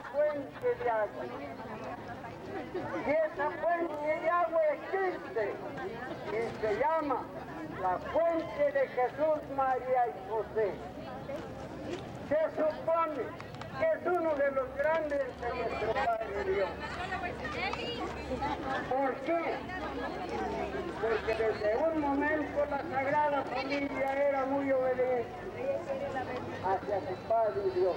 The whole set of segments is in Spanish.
fuente de agua. Y esa fuente de agua existe y se llama la fuente de Jesús, María y José. Se supone que es uno de los grandes de nuestro Padre Dios. ¿Por qué? Porque desde un momento la Sagrada Familia era muy obediente hacia su Padre Dios.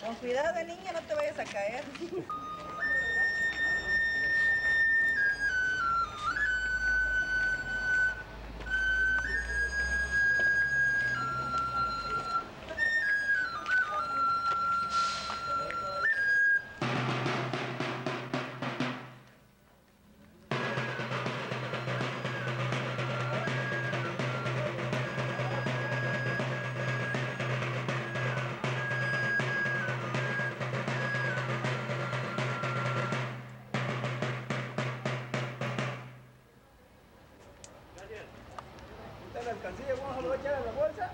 Con cuidado, niña, no te vayas a caer. Alcancía, vamos a echar a la bolsa.